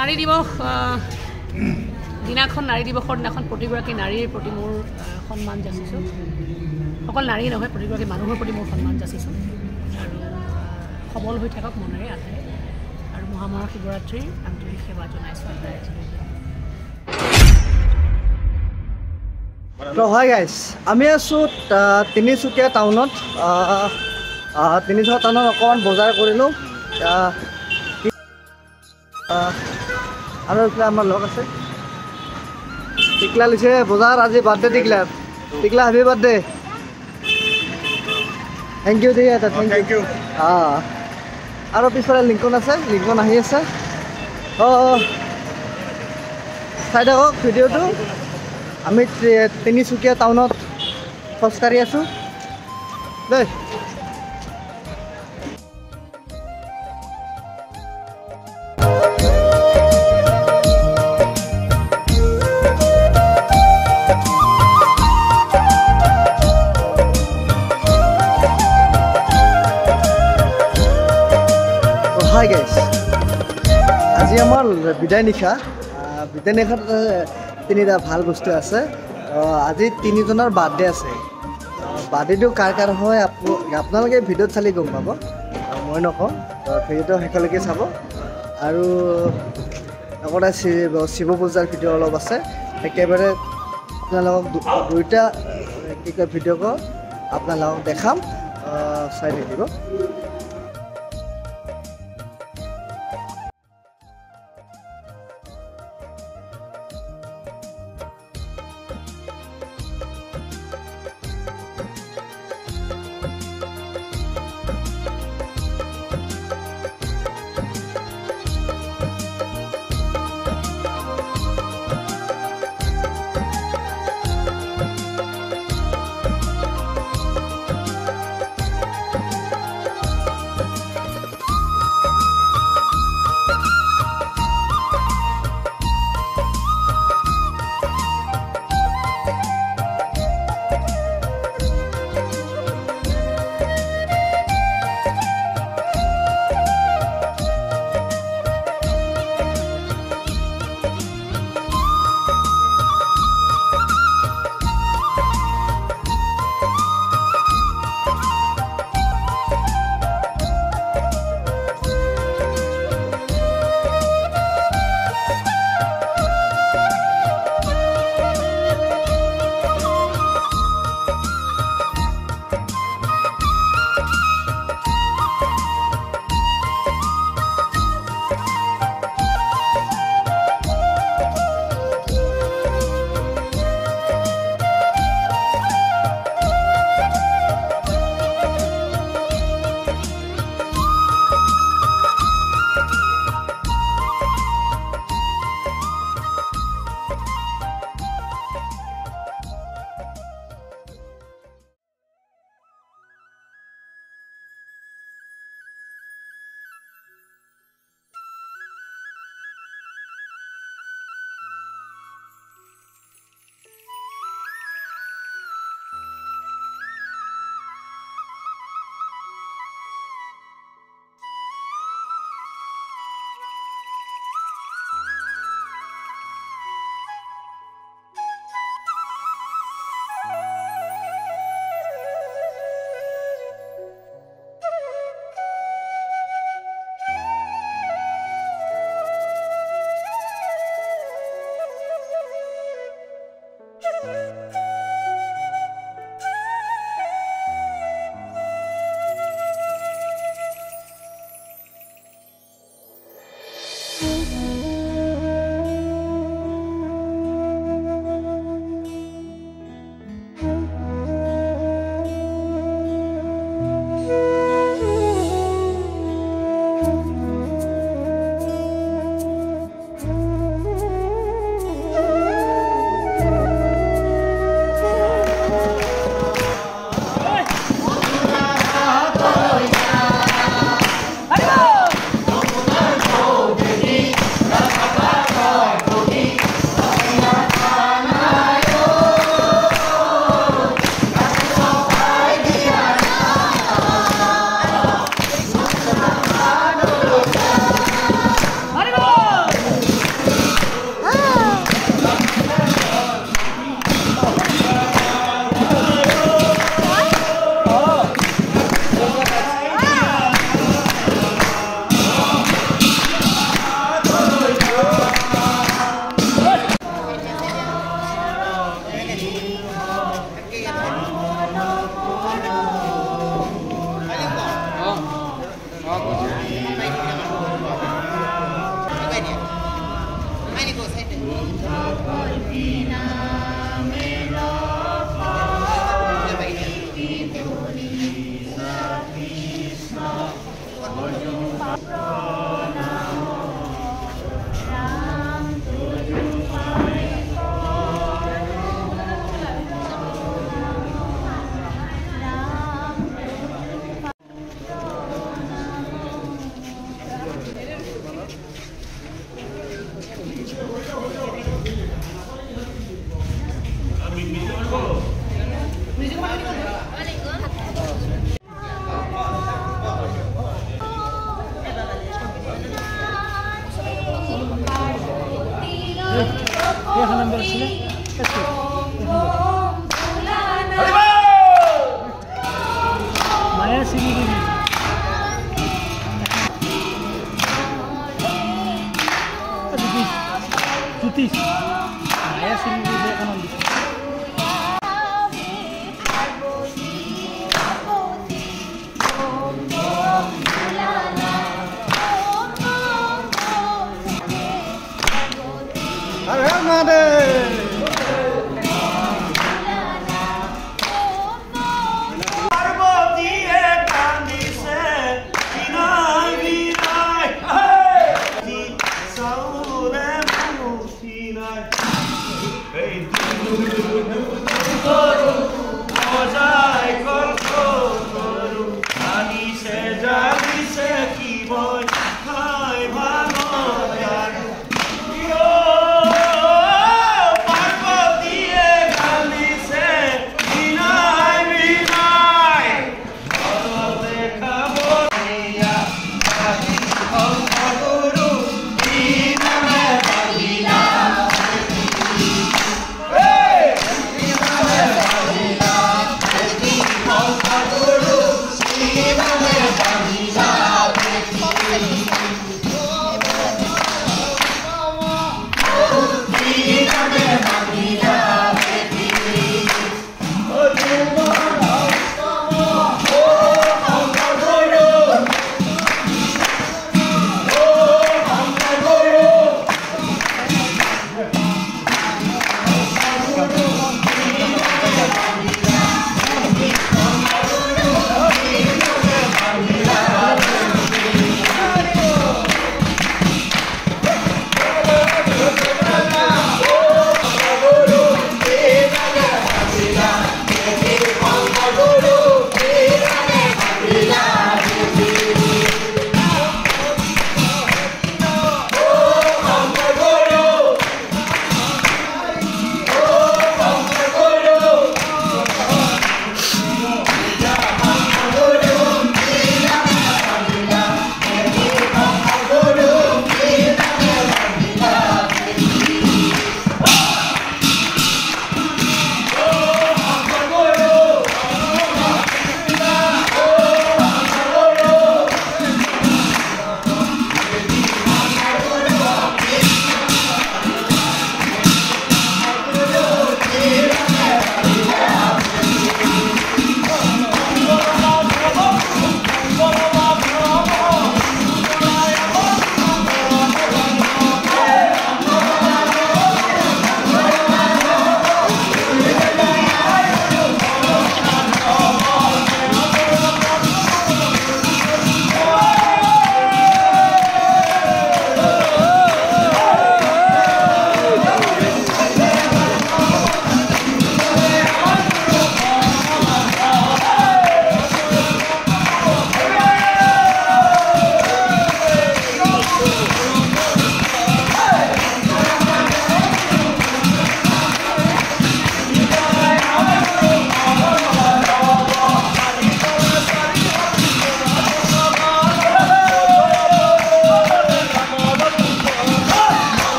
নাৰী দিৱস দিনাখন নাৰী দিৱসৰ দিনাখন প্ৰতিগৰাকী নাৰীৰ প্ৰতি মোৰ সন্মান যাচিছোঁ। অকল নাৰী নহয় প্ৰতিগৰাকী মানুহৰ প্ৰতি মোৰ সন্মান যাচিছোঁ। আৰু সবল হৈ থাকক মনেৰে আধাৰে। আৰু মহামায়া শিৱৰাত্ৰিৰ আন্তৰিক সেৱা জনাইছোঁ হয় গাইজ আমি আছোঁ তিনিচুকীয়া টাউনত। তিনিচুকীয়া টাউনত অকণমান বজাৰ কৰিলোঁ। আৰু এইফালে আমাৰ লগ আছে। টিকলা লিছে বজাৰ আজি birthday টিকলাৰ Tikla happy birthday thank you ঠিক আছে থেংক ইউ অঁ আৰু পিছফালে লিংকন আছে লিংকন আহি আছে। অঁ চাই থাকক ভিডিঅ'টো। আমি তিনিচুকীয়া টাউনত খোজকাঢ়ি আছোঁ। দেই। Hi guys. আজি আমাৰ বিদায় নিশা। বিদায় নিশাত তিনিটা ভাল বস্তু আছে। আজি তিনিজনৰ বাৰ্থডে আছে। বাৰ্থডেটো কাৰ কাৰ হয় আপো- আপোনালোকে ভিডিঅ'ত চালি গম পাব। মই নকওঁ। ভিডিঅ'টো শেষলৈকে চাব। আৰু লগতে শিৱ শিৱ পূজাৰ ভিডিঅ' অলপ আছে। একেবাৰে আপোনালোকক দুইটা কি কয় ভিডিঅ' আপোনালোকক দেখাম। চাই থাকিব। justice. Yasin Wiwekananda. Hare Mahadev!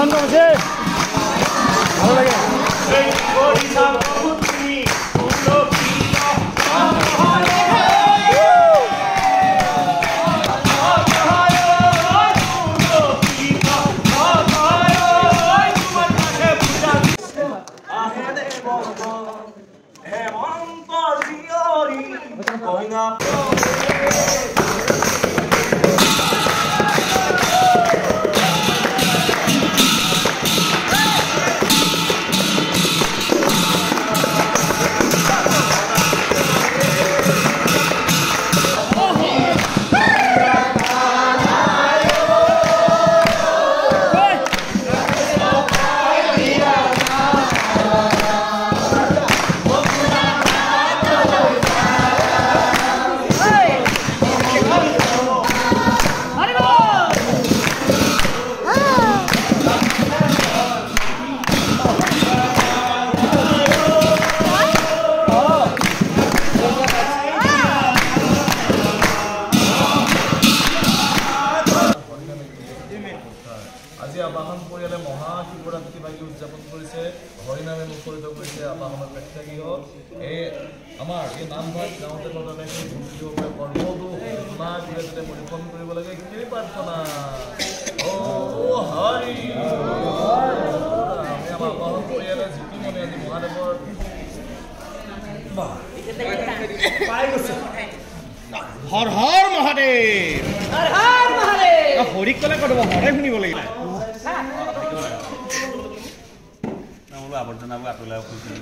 한강제 আজি আবাহন পৰিয়ালে মহাশিৱৰাত্ৰি বাগি উদযাপন কৰিছে। হৰিনামে মুখৰিত কৰিছে আবাহনৰ প্ৰেক্ষাগৃহ। এই আমাৰ এই নামভাগ গাঁৱতে সেই কৰ্মদোষ গুণাক যাতে পৰিক্ৰম কৰিব লাগে। সেইটোৱে প্ৰাৰ্থনা? হৰি আমি আমাৰ আবাহন পৰিয়ালে জিকি মনে আজি মহাদেৱৰ হৰ হৰ মহাদেৱ। হৰিক ক'লে ক'ব হৰে শুনিব লাগিব আৱৰ্জনাবোৰ আঁতলাই খুজিছোঁ